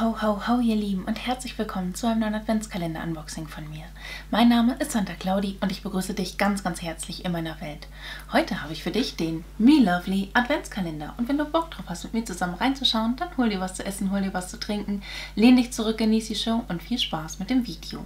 ho, ho, ho, ihr Lieben und herzlich willkommen zu einem neuen Adventskalender-Unboxing von mir. Mein Name ist Santa Claudi und ich begrüße dich ganz, ganz herzlich in meiner Welt. Heute habe ich für dich den Me Lovely Adventskalender und wenn du Bock drauf hast, mit mir zusammen reinzuschauen, dann hol dir was zu essen, hol dir was zu trinken, lehn dich zurück, genieß die Show und viel Spaß mit dem Video.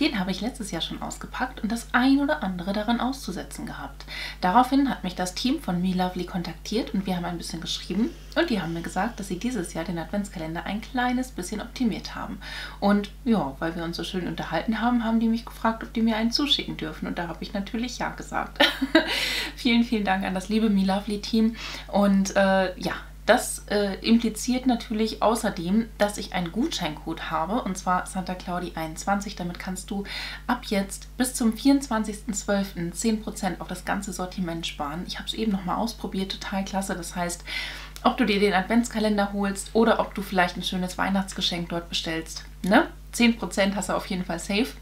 Den habe ich letztes Jahr schon ausgepackt und das ein oder andere daran auszusetzen gehabt. Daraufhin hat mich das Team von Me Lovely kontaktiert und wir haben ein bisschen geschrieben und die haben mir gesagt, dass sie dieses Jahr den Adventskalender ein kleines bisschen optimiert haben. Und ja, weil wir uns so schön unterhalten haben, haben die mich gefragt, ob die mir einen zuschicken dürfen und da habe ich natürlich ja gesagt. vielen, vielen Dank an das liebe Me Lovely Team und äh, ja, das äh, impliziert natürlich außerdem, dass ich einen Gutscheincode habe und zwar Santa Claudi 21. Damit kannst du ab jetzt bis zum 24.12. 10% auf das ganze Sortiment sparen. Ich habe es eben nochmal ausprobiert, total klasse. Das heißt, ob du dir den Adventskalender holst oder ob du vielleicht ein schönes Weihnachtsgeschenk dort bestellst. Ne? 10% hast du auf jeden Fall safe.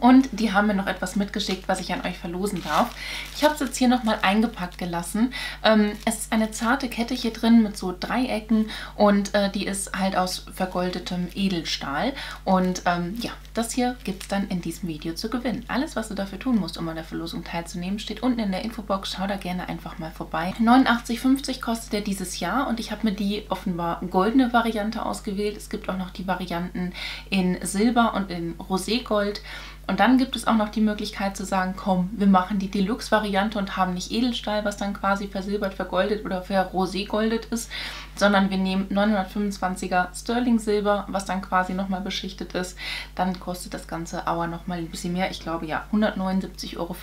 Und die haben mir noch etwas mitgeschickt, was ich an euch verlosen darf. Ich habe es jetzt hier nochmal eingepackt gelassen. Ähm, es ist eine zarte Kette hier drin mit so Dreiecken und äh, die ist halt aus vergoldetem Edelstahl. Und ähm, ja, das hier gibt es dann in diesem Video zu gewinnen. Alles, was du dafür tun musst, um an der Verlosung teilzunehmen, steht unten in der Infobox. Schau da gerne einfach mal vorbei. 89,50 kostet er dieses Jahr und ich habe mir die offenbar goldene Variante ausgewählt. Es gibt auch noch die Varianten in Silber und in Roségold. Und dann gibt es auch noch die Möglichkeit zu sagen, komm, wir machen die Deluxe-Variante und haben nicht Edelstahl, was dann quasi versilbert, vergoldet oder verroségoldet ist, sondern wir nehmen 925er Sterling Silber, was dann quasi nochmal beschichtet ist. Dann kostet das Ganze aber nochmal ein bisschen mehr. Ich glaube ja, 179,50 Euro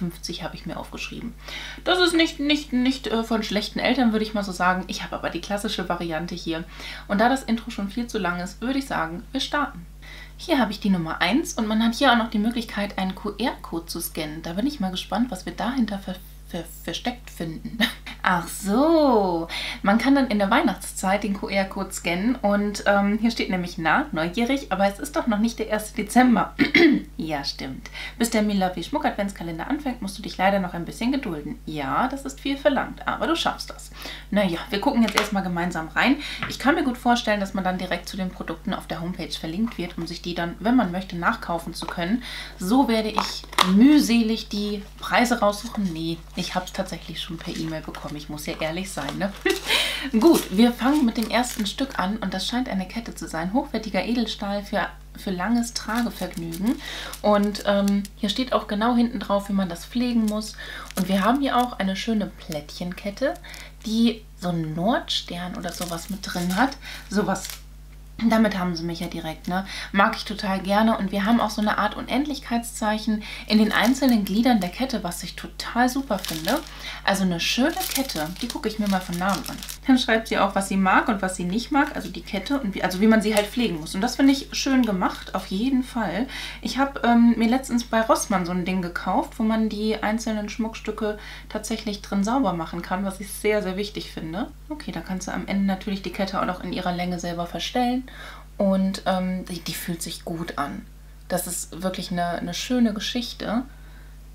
habe ich mir aufgeschrieben. Das ist nicht, nicht, nicht äh, von schlechten Eltern, würde ich mal so sagen. Ich habe aber die klassische Variante hier. Und da das Intro schon viel zu lang ist, würde ich sagen, wir starten. Hier habe ich die Nummer 1 und man hat hier auch noch die Möglichkeit, einen QR-Code zu scannen. Da bin ich mal gespannt, was wir dahinter ver ver versteckt finden. Ach so, man kann dann in der Weihnachtszeit den QR-Code scannen und ähm, hier steht nämlich na, neugierig, aber es ist doch noch nicht der 1. Dezember. ja, stimmt. Bis der Mila wie Schmuck Adventskalender anfängt, musst du dich leider noch ein bisschen gedulden. Ja, das ist viel verlangt, aber du schaffst das. Naja, wir gucken jetzt erstmal gemeinsam rein. Ich kann mir gut vorstellen, dass man dann direkt zu den Produkten auf der Homepage verlinkt wird, um sich die dann, wenn man möchte, nachkaufen zu können. So werde ich mühselig die Preise raussuchen. Nee, ich habe es tatsächlich schon per E-Mail bekommen. Ich muss ja ehrlich sein, ne? Gut, wir fangen mit dem ersten Stück an und das scheint eine Kette zu sein. Hochwertiger Edelstahl für, für langes Tragevergnügen. Und ähm, hier steht auch genau hinten drauf, wie man das pflegen muss. Und wir haben hier auch eine schöne Plättchenkette, die so einen Nordstern oder sowas mit drin hat. Sowas damit haben sie mich ja direkt, ne? Mag ich total gerne. Und wir haben auch so eine Art Unendlichkeitszeichen in den einzelnen Gliedern der Kette, was ich total super finde. Also eine schöne Kette, die gucke ich mir mal von Namen an. Dann schreibt sie auch, was sie mag und was sie nicht mag, also die Kette und wie, also wie man sie halt pflegen muss. Und das finde ich schön gemacht, auf jeden Fall. Ich habe ähm, mir letztens bei Rossmann so ein Ding gekauft, wo man die einzelnen Schmuckstücke tatsächlich drin sauber machen kann, was ich sehr, sehr wichtig finde. Okay, da kannst du am Ende natürlich die Kette auch noch in ihrer Länge selber verstellen. Und ähm, die, die, fühlt sich gut an. Das ist wirklich eine, eine schöne Geschichte.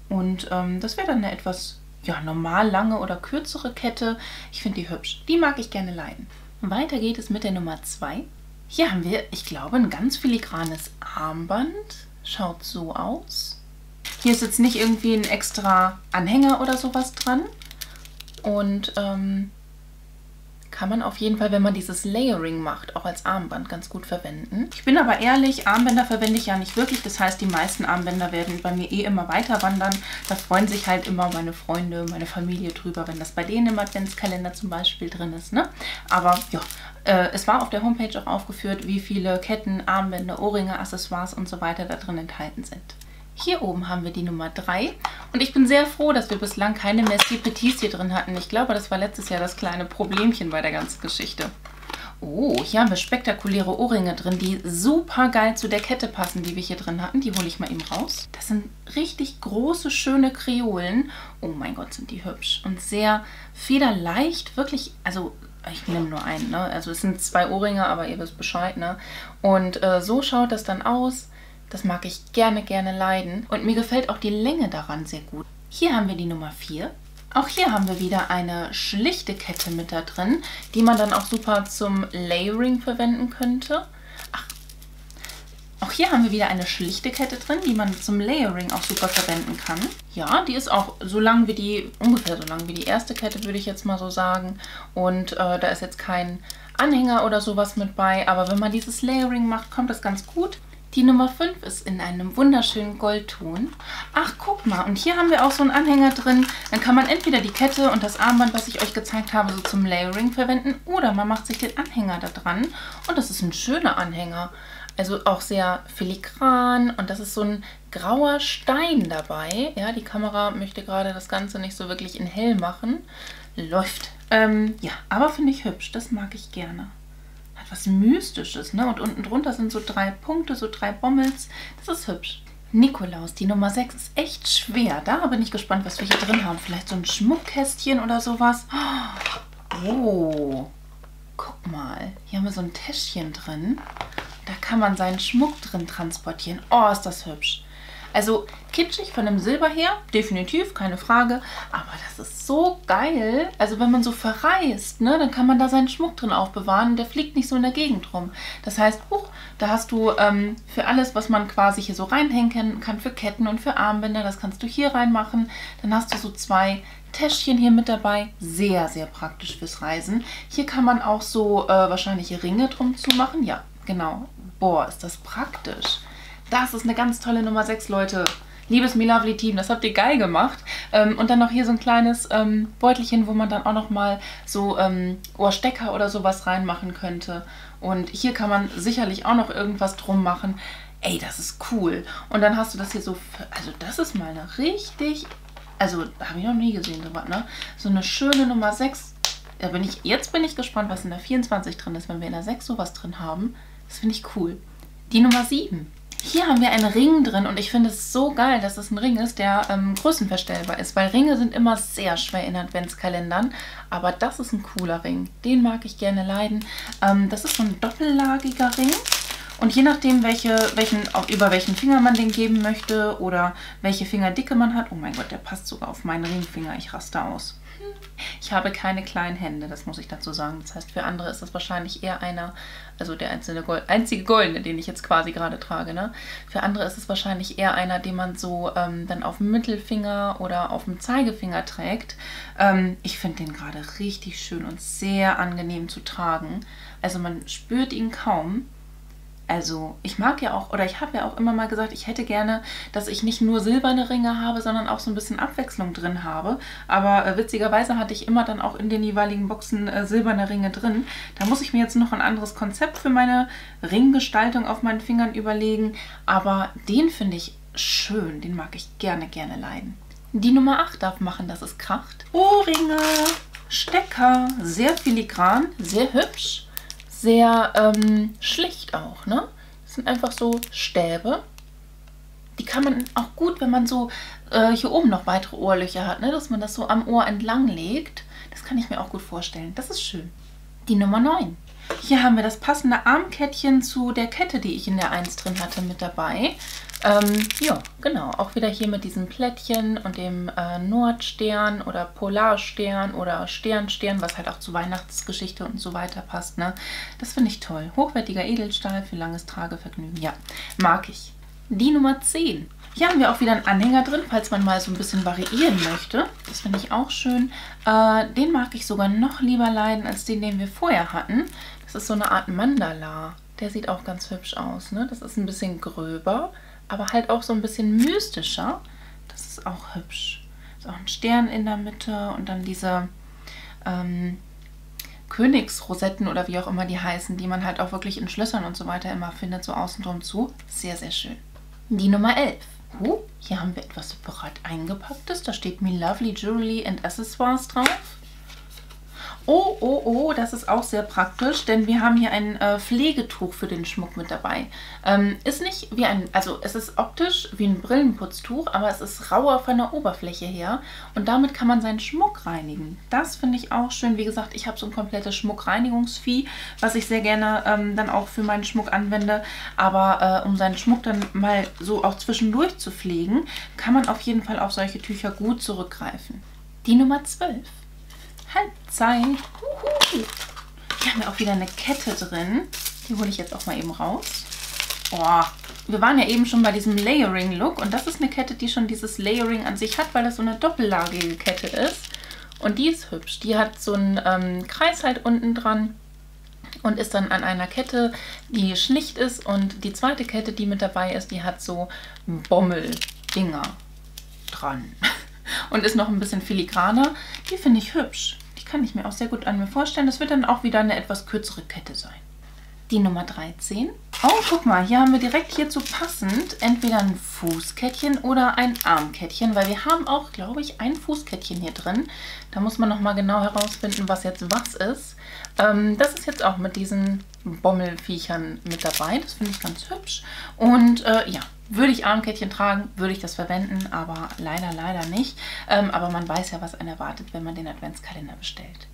Und ähm, das wäre dann eine etwas ja, normal lange oder kürzere Kette. Ich finde die hübsch. Die mag ich gerne leiden. Weiter geht es mit der Nummer 2. Hier haben wir, ich glaube, ein ganz filigranes Armband. Schaut so aus. Hier ist jetzt nicht irgendwie ein extra Anhänger oder sowas dran. Und ähm, kann man auf jeden Fall, wenn man dieses Layering macht, auch als Armband ganz gut verwenden. Ich bin aber ehrlich, Armbänder verwende ich ja nicht wirklich. Das heißt, die meisten Armbänder werden bei mir eh immer weiter wandern. Da freuen sich halt immer meine Freunde, meine Familie drüber, wenn das bei denen im Adventskalender zum Beispiel drin ist. Ne? Aber ja, äh, es war auf der Homepage auch aufgeführt, wie viele Ketten, Armbänder, Ohrringe, Accessoires und so weiter da drin enthalten sind. Hier oben haben wir die Nummer 3 und ich bin sehr froh, dass wir bislang keine Merci Petits hier drin hatten. Ich glaube, das war letztes Jahr das kleine Problemchen bei der ganzen Geschichte. Oh, hier haben wir spektakuläre Ohrringe drin, die super geil zu der Kette passen, die wir hier drin hatten. Die hole ich mal eben raus. Das sind richtig große, schöne Kreolen. Oh mein Gott, sind die hübsch. Und sehr federleicht, wirklich, also ich nehme nur einen, ne? Also es sind zwei Ohrringe, aber ihr wisst Bescheid, ne? Und äh, so schaut das dann aus. Das mag ich gerne, gerne leiden. Und mir gefällt auch die Länge daran sehr gut. Hier haben wir die Nummer 4. Auch hier haben wir wieder eine schlichte Kette mit da drin, die man dann auch super zum Layering verwenden könnte. Ach, auch hier haben wir wieder eine schlichte Kette drin, die man zum Layering auch super verwenden kann. Ja, die ist auch so lang wie die, ungefähr so lang wie die erste Kette, würde ich jetzt mal so sagen. Und äh, da ist jetzt kein Anhänger oder sowas mit bei, aber wenn man dieses Layering macht, kommt das ganz gut. Die Nummer 5 ist in einem wunderschönen Goldton. Ach, guck mal. Und hier haben wir auch so einen Anhänger drin. Dann kann man entweder die Kette und das Armband, was ich euch gezeigt habe, so zum Layering verwenden. Oder man macht sich den Anhänger da dran. Und das ist ein schöner Anhänger. Also auch sehr filigran. Und das ist so ein grauer Stein dabei. Ja, die Kamera möchte gerade das Ganze nicht so wirklich in hell machen. Läuft. Ähm, ja, aber finde ich hübsch. Das mag ich gerne was Mystisches, ne? Und unten drunter sind so drei Punkte, so drei Bommels. Das ist hübsch. Nikolaus, die Nummer 6 ist echt schwer. Da bin ich gespannt, was wir hier drin haben. Vielleicht so ein Schmuckkästchen oder sowas. Oh, guck mal. Hier haben wir so ein Täschchen drin. Da kann man seinen Schmuck drin transportieren. Oh, ist das hübsch. Also kitschig von dem Silber her, definitiv, keine Frage. Aber das ist so geil. Also wenn man so verreist, ne, dann kann man da seinen Schmuck drin aufbewahren. Der fliegt nicht so in der Gegend rum. Das heißt, huch, da hast du ähm, für alles, was man quasi hier so reinhängen kann, für Ketten und für Armbänder, das kannst du hier reinmachen. Dann hast du so zwei Täschchen hier mit dabei. Sehr, sehr praktisch fürs Reisen. Hier kann man auch so äh, wahrscheinlich Ringe drum zu machen. Ja, genau. Boah, ist das praktisch. Das ist eine ganz tolle Nummer 6, Leute. Liebes Me Lovely Team, das habt ihr geil gemacht. Ähm, und dann noch hier so ein kleines ähm, Beutelchen, wo man dann auch noch mal so ähm, Ohrstecker oder sowas reinmachen könnte. Und hier kann man sicherlich auch noch irgendwas drum machen. Ey, das ist cool. Und dann hast du das hier so, also das ist mal eine richtig, also habe ich noch nie gesehen, sowas, ne? So eine schöne Nummer 6. Da bin ich, jetzt bin ich gespannt, was in der 24 drin ist, wenn wir in der 6 sowas drin haben. Das finde ich cool. Die Nummer 7. Hier haben wir einen Ring drin und ich finde es so geil, dass es ein Ring ist, der ähm, größenverstellbar ist, weil Ringe sind immer sehr schwer in Adventskalendern, aber das ist ein cooler Ring. Den mag ich gerne leiden. Ähm, das ist so ein doppellagiger Ring und je nachdem, welche, welchen, auch über welchen Finger man den geben möchte oder welche Fingerdicke man hat, oh mein Gott, der passt sogar auf meinen Ringfinger, ich raste aus. Ich habe keine kleinen Hände, das muss ich dazu sagen. Das heißt, für andere ist das wahrscheinlich eher einer, also der einzelne Gold, einzige goldene, den ich jetzt quasi gerade trage. Ne? Für andere ist es wahrscheinlich eher einer, den man so ähm, dann auf dem Mittelfinger oder auf dem Zeigefinger trägt. Ähm, ich finde den gerade richtig schön und sehr angenehm zu tragen. Also man spürt ihn kaum. Also ich mag ja auch, oder ich habe ja auch immer mal gesagt, ich hätte gerne, dass ich nicht nur silberne Ringe habe, sondern auch so ein bisschen Abwechslung drin habe. Aber äh, witzigerweise hatte ich immer dann auch in den jeweiligen Boxen äh, silberne Ringe drin. Da muss ich mir jetzt noch ein anderes Konzept für meine Ringgestaltung auf meinen Fingern überlegen. Aber den finde ich schön, den mag ich gerne, gerne leiden. Die Nummer 8 darf machen, dass es kracht. Ohrringe, Stecker, sehr filigran, sehr hübsch sehr ähm, schlicht auch, ne? Das sind einfach so Stäbe. Die kann man auch gut, wenn man so äh, hier oben noch weitere Ohrlöcher hat, ne? dass man das so am Ohr entlang legt. Das kann ich mir auch gut vorstellen. Das ist schön. Die Nummer 9. Hier haben wir das passende Armkettchen zu der Kette, die ich in der 1 drin hatte, mit dabei. Ähm, ja, genau. Auch wieder hier mit diesem Plättchen und dem äh, Nordstern oder Polarstern oder Sternstern, was halt auch zu Weihnachtsgeschichte und so weiter passt. Ne? Das finde ich toll. Hochwertiger Edelstahl für langes Tragevergnügen. Ja, mag ich. Die Nummer 10. Hier haben wir auch wieder einen Anhänger drin, falls man mal so ein bisschen variieren möchte. Das finde ich auch schön. Äh, den mag ich sogar noch lieber leiden als den, den wir vorher hatten. Das ist so eine Art Mandala. Der sieht auch ganz hübsch aus. Ne? Das ist ein bisschen gröber aber halt auch so ein bisschen mystischer. Das ist auch hübsch. Ist auch ein Stern in der Mitte und dann diese ähm, Königsrosetten oder wie auch immer die heißen, die man halt auch wirklich in Schlössern und so weiter immer findet, so außen drum zu. Sehr, sehr schön. Die Nummer 11. Oh, hier haben wir etwas separat eingepacktes. Da steht Me Lovely Jewelry and Accessoires drauf. Oh, oh, oh, das ist auch sehr praktisch, denn wir haben hier ein äh, Pflegetuch für den Schmuck mit dabei. Ähm, ist nicht wie ein, also es ist optisch wie ein Brillenputztuch, aber es ist rauer von der Oberfläche her und damit kann man seinen Schmuck reinigen. Das finde ich auch schön. Wie gesagt, ich habe so ein komplettes Schmuckreinigungsvieh, was ich sehr gerne ähm, dann auch für meinen Schmuck anwende. Aber äh, um seinen Schmuck dann mal so auch zwischendurch zu pflegen, kann man auf jeden Fall auf solche Tücher gut zurückgreifen. Die Nummer 12. Halbzeit. Uhu. Hier haben wir auch wieder eine Kette drin. Die hole ich jetzt auch mal eben raus. Oh, wir waren ja eben schon bei diesem Layering-Look und das ist eine Kette, die schon dieses Layering an sich hat, weil das so eine doppellagige Kette ist. Und die ist hübsch. Die hat so einen ähm, Kreis halt unten dran und ist dann an einer Kette, die schlicht ist. Und die zweite Kette, die mit dabei ist, die hat so Bommel-Dinger dran. Und ist noch ein bisschen filigraner. Die finde ich hübsch. Die kann ich mir auch sehr gut an mir vorstellen. Das wird dann auch wieder eine etwas kürzere Kette sein. Die Nummer 13. Oh, guck mal, hier haben wir direkt hierzu passend entweder ein Fußkettchen oder ein Armkettchen, weil wir haben auch, glaube ich, ein Fußkettchen hier drin. Da muss man nochmal genau herausfinden, was jetzt was ist. Ähm, das ist jetzt auch mit diesen Bommelfiechern mit dabei. Das finde ich ganz hübsch. Und äh, ja, würde ich Armkettchen tragen, würde ich das verwenden, aber leider, leider nicht. Ähm, aber man weiß ja, was einen erwartet, wenn man den Adventskalender bestellt.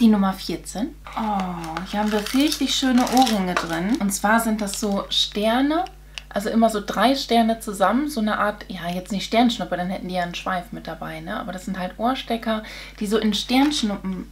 Die Nummer 14. Oh, hier haben wir richtig schöne Ohrringe drin. Und zwar sind das so Sterne, also immer so drei Sterne zusammen, so eine Art, ja jetzt nicht Sternschnuppe, dann hätten die ja einen Schweif mit dabei, ne? Aber das sind halt Ohrstecker, die so in Sternschnuppenform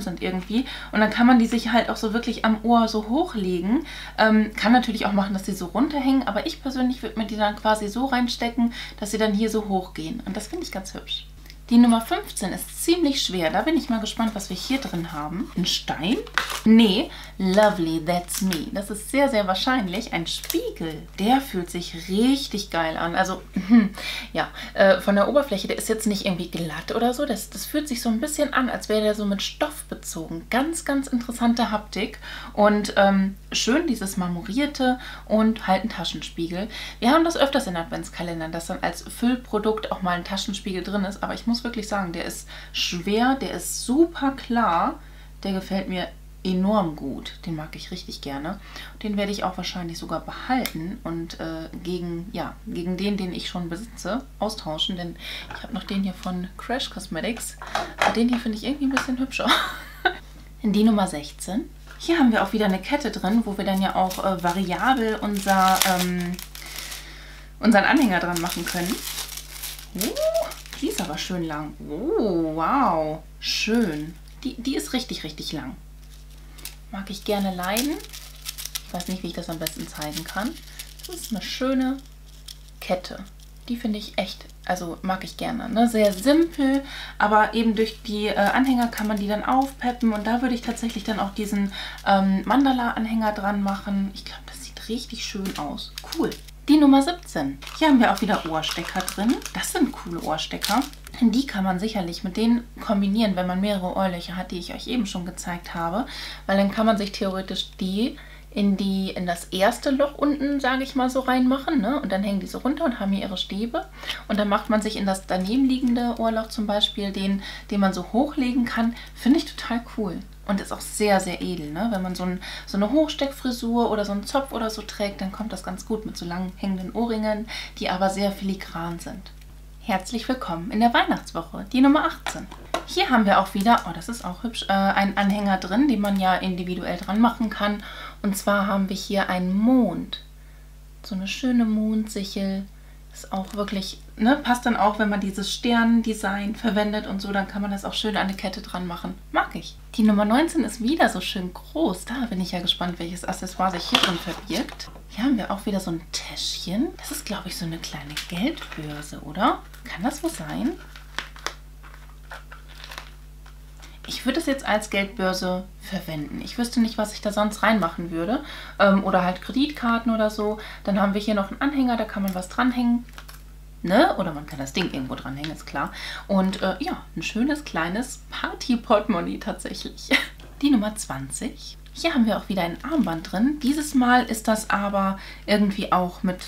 sind irgendwie. Und dann kann man die sich halt auch so wirklich am Ohr so hochlegen. Ähm, kann natürlich auch machen, dass sie so runterhängen, aber ich persönlich würde mir die dann quasi so reinstecken, dass sie dann hier so hochgehen. Und das finde ich ganz hübsch. Die Nummer 15 ist ziemlich schwer. Da bin ich mal gespannt, was wir hier drin haben. Ein Stein? Nee, Lovely, that's me. Das ist sehr, sehr wahrscheinlich ein Spiegel. Der fühlt sich richtig geil an. Also, ja, äh, von der Oberfläche, der ist jetzt nicht irgendwie glatt oder so. Das, das fühlt sich so ein bisschen an, als wäre der so mit Stoff bezogen. Ganz, ganz interessante Haptik. Und ähm, schön dieses Marmorierte und halt ein Taschenspiegel. Wir haben das öfters in Adventskalendern, dass dann als Füllprodukt auch mal ein Taschenspiegel drin ist. Aber ich muss wirklich sagen, der ist schwer, der ist super klar. Der gefällt mir enorm gut. Den mag ich richtig gerne. Den werde ich auch wahrscheinlich sogar behalten und äh, gegen, ja, gegen den, den ich schon besitze, austauschen. Denn ich habe noch den hier von Crash Cosmetics. Den hier finde ich irgendwie ein bisschen hübscher. Die Nummer 16. Hier haben wir auch wieder eine Kette drin, wo wir dann ja auch äh, variabel unser, ähm, unseren Anhänger dran machen können. Uh, die ist aber schön lang. Oh, wow. Schön. Die, die ist richtig, richtig lang. Mag ich gerne leiden. Ich weiß nicht, wie ich das am besten zeigen kann. Das ist eine schöne Kette. Die finde ich echt, also mag ich gerne. Ne? Sehr simpel, aber eben durch die äh, Anhänger kann man die dann aufpeppen. Und da würde ich tatsächlich dann auch diesen ähm, Mandala-Anhänger dran machen. Ich glaube, das sieht richtig schön aus. Cool. Die Nummer 17. Hier haben wir auch wieder Ohrstecker drin. Das sind coole Ohrstecker. Die kann man sicherlich mit denen kombinieren, wenn man mehrere Ohrlöcher hat, die ich euch eben schon gezeigt habe. Weil dann kann man sich theoretisch die in, die, in das erste Loch unten, sage ich mal, so reinmachen. Ne? Und dann hängen die so runter und haben hier ihre Stäbe. Und dann macht man sich in das daneben liegende Ohrloch zum Beispiel den, den man so hochlegen kann. Finde ich total cool. Und ist auch sehr, sehr edel. Ne? Wenn man so, ein, so eine Hochsteckfrisur oder so einen Zopf oder so trägt, dann kommt das ganz gut mit so lang hängenden Ohrringen, die aber sehr filigran sind. Herzlich willkommen in der Weihnachtswoche, die Nummer 18. Hier haben wir auch wieder, oh das ist auch hübsch, äh, einen Anhänger drin, den man ja individuell dran machen kann. Und zwar haben wir hier einen Mond. So eine schöne Mondsichel ist auch wirklich, ne, passt dann auch, wenn man dieses Sternendesign verwendet und so, dann kann man das auch schön an eine Kette dran machen. Mag ich. Die Nummer 19 ist wieder so schön groß. Da bin ich ja gespannt, welches Accessoire sich hier drin verbirgt. Hier haben wir auch wieder so ein Täschchen. Das ist, glaube ich, so eine kleine Geldbörse, oder? Kann das wohl sein? Ich würde es jetzt als Geldbörse verwenden. Ich wüsste nicht, was ich da sonst reinmachen würde. Ähm, oder halt Kreditkarten oder so. Dann haben wir hier noch einen Anhänger, da kann man was dranhängen. Ne? Oder man kann das Ding irgendwo dranhängen, ist klar. Und äh, ja, ein schönes kleines Party-Portemonnaie tatsächlich. Die Nummer 20. Hier haben wir auch wieder ein Armband drin. Dieses Mal ist das aber irgendwie auch mit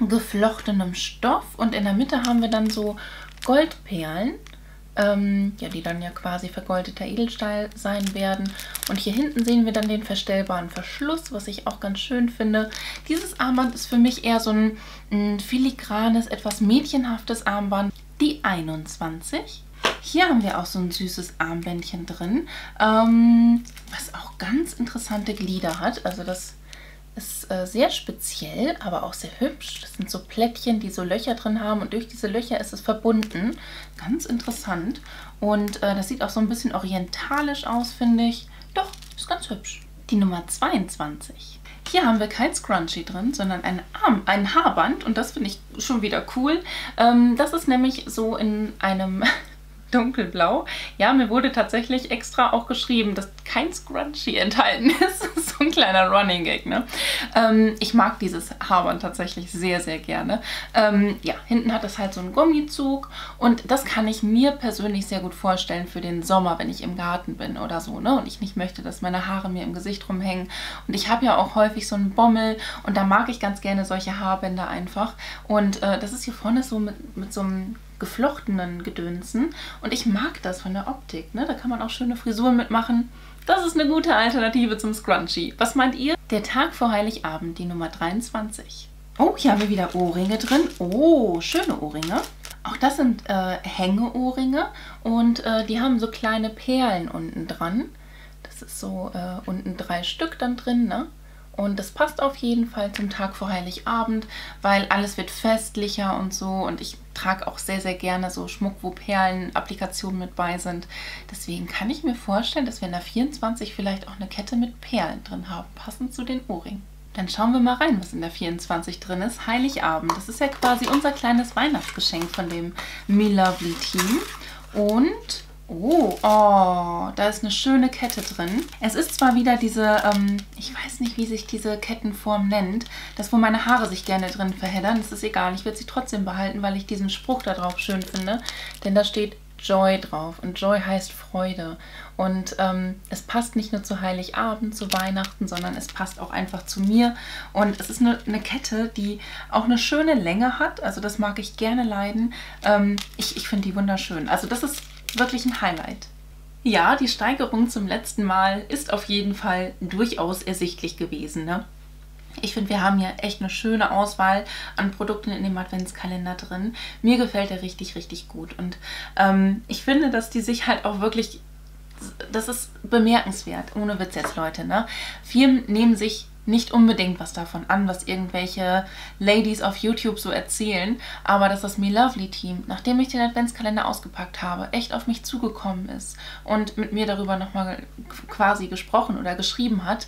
geflochtenem Stoff. Und in der Mitte haben wir dann so Goldperlen ähm, ja, die dann ja quasi vergoldeter Edelstahl sein werden. Und hier hinten sehen wir dann den verstellbaren Verschluss, was ich auch ganz schön finde. Dieses Armband ist für mich eher so ein, ein filigranes, etwas mädchenhaftes Armband. Die 21. Hier haben wir auch so ein süßes Armbändchen drin, ähm, was auch ganz interessante Glieder hat. Also das Ist äh, sehr speziell, aber auch sehr hübsch. Das sind so Plättchen, die so Löcher drin haben und durch diese Löcher ist es verbunden. Ganz interessant. Und äh, das sieht auch so ein bisschen orientalisch aus, finde ich. Doch, ist ganz hübsch. Die Nummer 22. Hier haben wir kein Scrunchie drin, sondern ein, Arm, ein Haarband und das finde ich schon wieder cool. Ähm, das ist nämlich so in einem dunkelblau. Ja, mir wurde tatsächlich extra auch geschrieben, dass kein Scrunchie enthalten ist. so ein kleiner Running Gag, ne? Ähm, ich mag dieses Haarband tatsächlich sehr, sehr gerne. Ähm, ja, hinten hat es halt so einen Gummizug und das kann ich mir persönlich sehr gut vorstellen für den Sommer, wenn ich im Garten bin oder so, ne? Und ich nicht möchte, dass meine Haare mir im Gesicht rumhängen. Und ich habe ja auch häufig so einen Bommel und da mag ich ganz gerne solche Haarbänder einfach. Und äh, das ist hier vorne so mit, mit so einem geflochtenen Gedönsen. Und ich mag das von der Optik. Ne? Da kann man auch schöne Frisuren mitmachen. Das ist eine gute Alternative zum Scrunchie. Was meint ihr? Der Tag vor Heiligabend, die Nummer 23. Oh, hier haben wir wieder Ohrringe drin. Oh, schöne Ohrringe. Auch das sind äh, Hängeohrringe und äh, die haben so kleine Perlen unten dran. Das ist so äh, unten drei Stück dann drin, ne? Und das passt auf jeden Fall zum Tag vor Heiligabend, weil alles wird festlicher und so. Und ich trage auch sehr, sehr gerne so Schmuck, wo Perlen-Applikationen mit bei sind. Deswegen kann ich mir vorstellen, dass wir in der 24 vielleicht auch eine Kette mit Perlen drin haben, passend zu den Ohrringen. Dann schauen wir mal rein, was in der 24 drin ist. Heiligabend. Das ist ja quasi unser kleines Weihnachtsgeschenk von dem Me Lovely Team. Und Oh, oh, da ist eine schöne Kette drin. Es ist zwar wieder diese, ähm, ich weiß nicht, wie sich diese Kettenform nennt, das, wo meine Haare sich gerne drin verheddern. Das ist egal, ich werde sie trotzdem behalten, weil ich diesen Spruch da drauf schön finde. Denn da steht Joy drauf und Joy heißt Freude. Und ähm, es passt nicht nur zu Heiligabend, zu Weihnachten, sondern es passt auch einfach zu mir. Und es ist eine, eine Kette, die auch eine schöne Länge hat. Also das mag ich gerne leiden. Ähm, ich ich finde die wunderschön. Also das ist wirklich ein Highlight. Ja, die Steigerung zum letzten Mal ist auf jeden Fall durchaus ersichtlich gewesen. Ne? Ich finde, wir haben hier echt eine schöne Auswahl an Produkten in dem Adventskalender drin. Mir gefällt er richtig, richtig gut. Und ähm, ich finde, dass die sich halt auch wirklich, das ist bemerkenswert, ohne Witz jetzt, Leute. Ne? Firmen nehmen sich nicht unbedingt was davon an, was irgendwelche Ladies auf YouTube so erzählen, aber dass das Me Lovely Team, nachdem ich den Adventskalender ausgepackt habe, echt auf mich zugekommen ist und mit mir darüber nochmal quasi gesprochen oder geschrieben hat,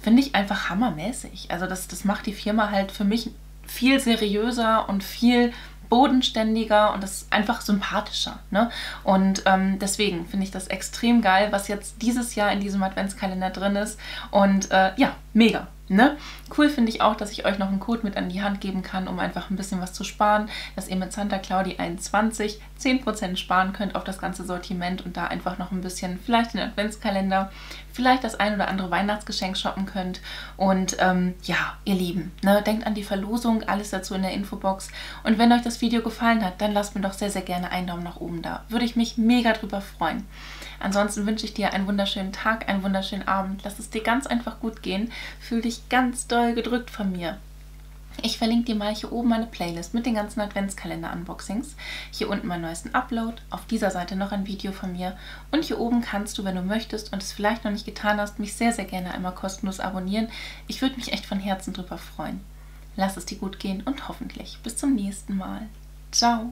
finde ich einfach hammermäßig. Also das, das macht die Firma halt für mich viel seriöser und viel bodenständiger und das ist einfach sympathischer. Ne? Und ähm, deswegen finde ich das extrem geil, was jetzt dieses Jahr in diesem Adventskalender drin ist. Und äh, ja, mega. Ne? Cool finde ich auch, dass ich euch noch einen Code mit an die Hand geben kann, um einfach ein bisschen was zu sparen, dass ihr mit Santa Claudi 21 10% sparen könnt auf das ganze Sortiment und da einfach noch ein bisschen, vielleicht den Adventskalender, vielleicht das ein oder andere Weihnachtsgeschenk shoppen könnt. Und ähm, ja, ihr Lieben, ne, denkt an die Verlosung, alles dazu in der Infobox. Und wenn euch das Video gefallen hat, dann lasst mir doch sehr, sehr gerne einen Daumen nach oben da. Würde ich mich mega drüber freuen. Ansonsten wünsche ich dir einen wunderschönen Tag, einen wunderschönen Abend. Lass es dir ganz einfach gut gehen. Fühl dich ganz doll gedrückt von mir. Ich verlinke dir mal hier oben meine Playlist mit den ganzen Adventskalender-Unboxings. Hier unten meinen neuesten Upload, auf dieser Seite noch ein Video von mir. Und hier oben kannst du, wenn du möchtest und es vielleicht noch nicht getan hast, mich sehr, sehr gerne einmal kostenlos abonnieren. Ich würde mich echt von Herzen drüber freuen. Lass es dir gut gehen und hoffentlich bis zum nächsten Mal. Ciao!